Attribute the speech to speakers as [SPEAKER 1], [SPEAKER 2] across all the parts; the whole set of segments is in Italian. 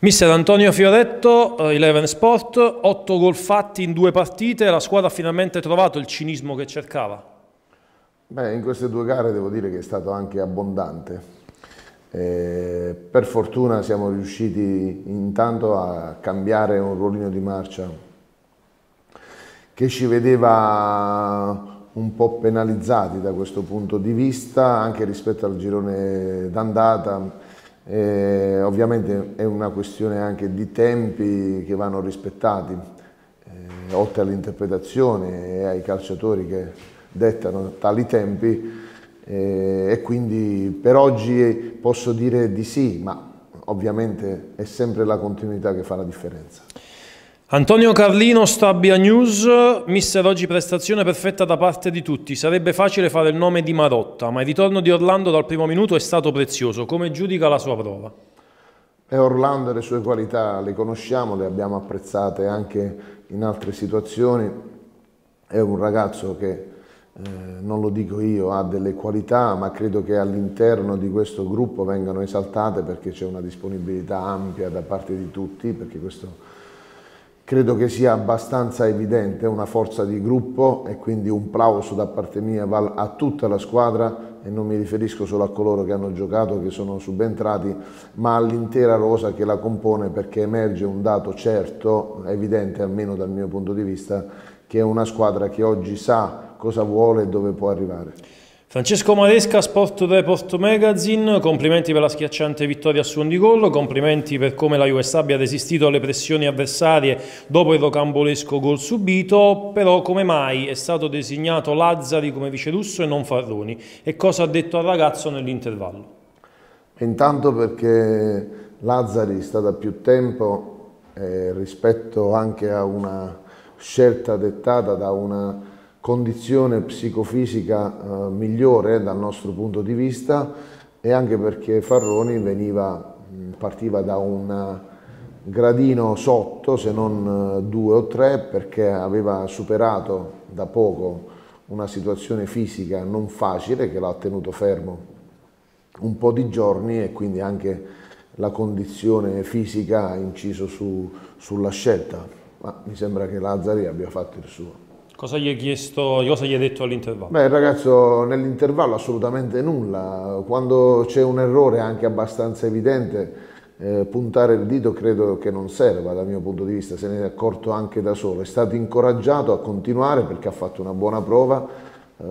[SPEAKER 1] Mister Antonio Fioretto, eh, Eleven Sport, 8 gol fatti in due partite, la squadra ha finalmente trovato il cinismo che cercava?
[SPEAKER 2] Beh, in queste due gare devo dire che è stato anche abbondante. Eh, per fortuna siamo riusciti intanto a cambiare un ruolino di marcia che ci vedeva un po' penalizzati da questo punto di vista anche rispetto al girone d'andata eh, ovviamente è una questione anche di tempi che vanno rispettati, eh, oltre all'interpretazione e ai calciatori che dettano tali tempi eh, e quindi per oggi posso dire di sì, ma ovviamente è sempre la continuità che fa la differenza.
[SPEAKER 1] Antonio Carlino, Stabia News, mister oggi prestazione perfetta da parte di tutti, sarebbe facile fare il nome di Marotta, ma il ritorno di Orlando dal primo minuto è stato prezioso, come giudica la sua prova?
[SPEAKER 2] E Orlando e le sue qualità le conosciamo, le abbiamo apprezzate anche in altre situazioni, è un ragazzo che, eh, non lo dico io, ha delle qualità, ma credo che all'interno di questo gruppo vengano esaltate perché c'è una disponibilità ampia da parte di tutti, perché questo Credo che sia abbastanza evidente una forza di gruppo e quindi un plauso da parte mia va a tutta la squadra e non mi riferisco solo a coloro che hanno giocato, che sono subentrati, ma all'intera rosa che la compone perché emerge un dato certo, evidente almeno dal mio punto di vista, che è una squadra che oggi sa cosa vuole e dove può arrivare.
[SPEAKER 1] Francesco Maresca, Sport Report Magazine, complimenti per la schiacciante vittoria a suon complimenti per come la US abbia resistito alle pressioni avversarie dopo il rocambolesco gol subito, però come mai è stato designato Lazzari come vice russo e non Farroni? E cosa ha detto al ragazzo nell'intervallo?
[SPEAKER 2] Intanto perché Lazzari sta da più tempo eh, rispetto anche a una scelta dettata da una condizione psicofisica eh, migliore dal nostro punto di vista e anche perché Farroni veniva, partiva da un gradino sotto, se non eh, due o tre, perché aveva superato da poco una situazione fisica non facile che l'ha tenuto fermo un po' di giorni e quindi anche la condizione fisica ha inciso su, sulla scelta, ma mi sembra che Lazzari abbia fatto il suo.
[SPEAKER 1] Cosa gli hai chiesto, cosa gli hai detto all'intervallo?
[SPEAKER 2] Beh, ragazzo nell'intervallo assolutamente nulla. Quando c'è un errore anche abbastanza evidente, eh, puntare il dito credo che non serva dal mio punto di vista, se ne è accorto anche da solo. È stato incoraggiato a continuare perché ha fatto una buona prova. Eh,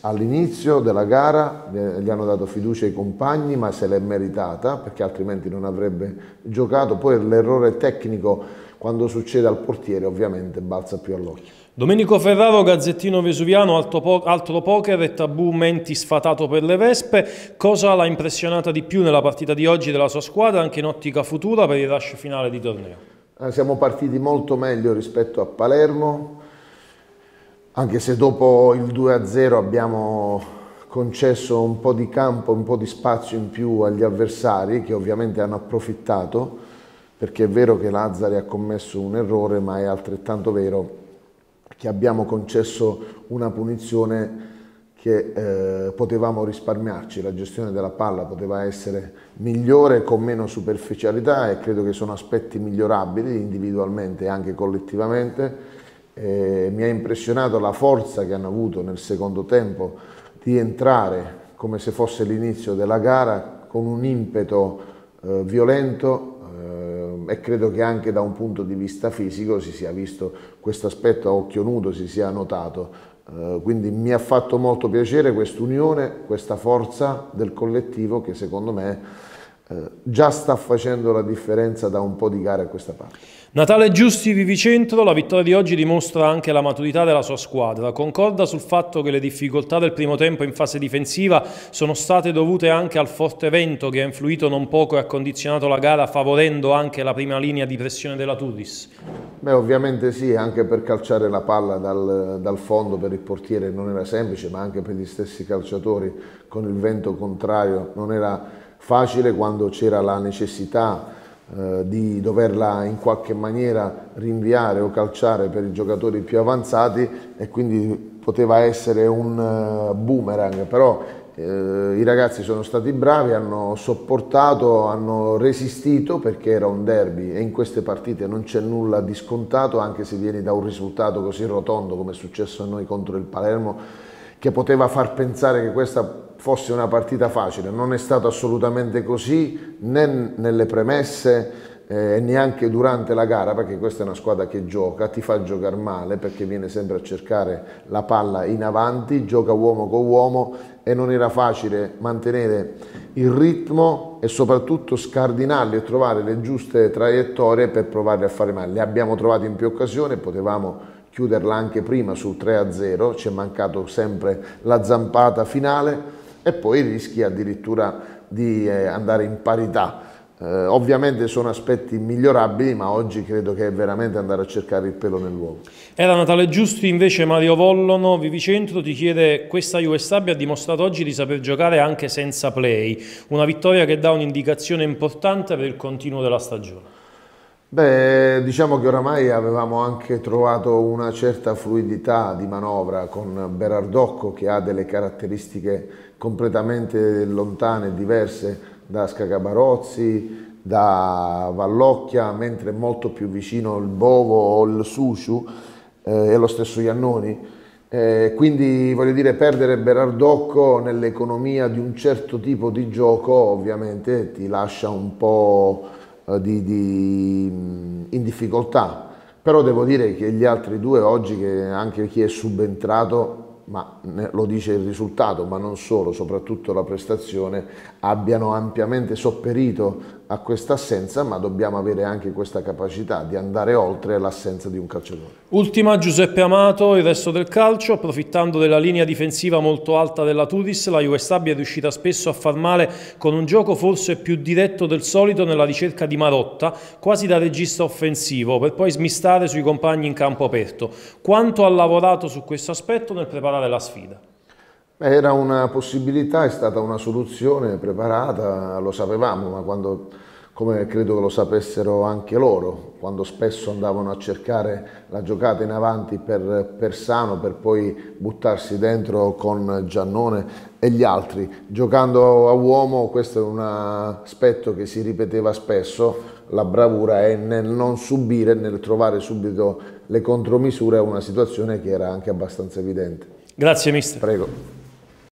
[SPEAKER 2] all'inizio della gara gli hanno dato fiducia i compagni, ma se l'è meritata perché altrimenti non avrebbe giocato. Poi l'errore tecnico quando succede al portiere ovviamente balza più all'occhio.
[SPEAKER 1] Domenico Ferraro, Gazzettino Vesuviano, po altro poker e tabù menti sfatato per le Vespe. Cosa l'ha impressionata di più nella partita di oggi della sua squadra, anche in ottica futura per il rush finale di torneo?
[SPEAKER 2] Eh, siamo partiti molto meglio rispetto a Palermo, anche se dopo il 2-0 abbiamo concesso un po' di campo, un po' di spazio in più agli avversari che ovviamente hanno approfittato, perché è vero che Lazzari ha commesso un errore, ma è altrettanto vero che abbiamo concesso una punizione che eh, potevamo risparmiarci, la gestione della palla poteva essere migliore con meno superficialità e credo che sono aspetti migliorabili individualmente e anche collettivamente. Eh, mi ha impressionato la forza che hanno avuto nel secondo tempo di entrare come se fosse l'inizio della gara con un impeto eh, violento e credo che anche da un punto di vista fisico si sia visto questo aspetto a occhio nudo, si sia notato. Uh, quindi mi ha fatto molto piacere quest'unione, questa forza del collettivo che secondo me già sta facendo la differenza da un po' di gare a questa parte.
[SPEAKER 1] Natale Giusti Vivicentro, la vittoria di oggi dimostra anche la maturità della sua squadra. Concorda sul fatto che le difficoltà del primo tempo in fase difensiva sono state dovute anche al forte vento che ha influito non poco e ha condizionato la gara favorendo anche la prima linea di pressione della Turis?
[SPEAKER 2] Beh, ovviamente sì, anche per calciare la palla dal, dal fondo per il portiere non era semplice, ma anche per gli stessi calciatori con il vento contrario non era facile quando c'era la necessità eh, di doverla in qualche maniera rinviare o calciare per i giocatori più avanzati e quindi poteva essere un uh, boomerang, però Eh, I ragazzi sono stati bravi, hanno sopportato, hanno resistito perché era un derby e in queste partite non c'è nulla di scontato anche se vieni da un risultato così rotondo come è successo a noi contro il Palermo che poteva far pensare che questa fosse una partita facile. Non è stato assolutamente così né nelle premesse eh, e neanche durante la gara perché questa è una squadra che gioca, ti fa giocare male perché viene sempre a cercare la palla in avanti, gioca uomo con uomo e non era facile mantenere il ritmo e soprattutto scardinarli e trovare le giuste traiettorie per provare a fare male. Le abbiamo trovate in più occasioni, potevamo chiuderla anche prima sul 3-0, ci è mancato sempre la zampata finale e poi rischi addirittura di eh, andare in parità. Eh, ovviamente sono aspetti migliorabili, ma oggi credo che è veramente andare a cercare il pelo nell'uovo.
[SPEAKER 1] Era Natale Giusti, invece Mario Vollono, Vivicentro, ti chiede, questa USAB ha dimostrato oggi di saper giocare anche senza play, una vittoria che dà un'indicazione importante per il continuo della stagione.
[SPEAKER 2] Beh, diciamo che oramai avevamo anche trovato una certa fluidità di manovra con Berardocco che ha delle caratteristiche completamente lontane e diverse da Scagabarozzi, da Vallocchia, mentre molto più vicino il Bovo o il Susciu eh, e lo stesso Iannoni. Eh, quindi voglio dire, perdere Berardocco nell'economia di un certo tipo di gioco ovviamente ti lascia un po' di, di, in difficoltà, però devo dire che gli altri due oggi, che anche chi è subentrato, ma lo dice il risultato, ma non solo, soprattutto la prestazione, abbiano ampiamente sopperito a questa assenza, ma dobbiamo avere anche questa capacità di andare oltre l'assenza di un calciatore.
[SPEAKER 1] Ultima Giuseppe Amato, il resto del calcio, approfittando della linea difensiva molto alta della Turis, la USAB è riuscita spesso a far male con un gioco forse più diretto del solito nella ricerca di Marotta, quasi da regista offensivo, per poi smistare sui compagni in campo aperto. Quanto ha lavorato su questo aspetto nel preparare la sfida?
[SPEAKER 2] Era una possibilità, è stata una soluzione preparata, lo sapevamo, ma quando, come credo che lo sapessero anche loro, quando spesso andavano a cercare la giocata in avanti per Persano per poi buttarsi dentro con Giannone e gli altri. Giocando a uomo questo è un aspetto che si ripeteva spesso, la bravura è nel non subire, nel trovare subito le contromisure a una situazione che era anche abbastanza evidente.
[SPEAKER 1] Grazie mister.
[SPEAKER 2] Prego.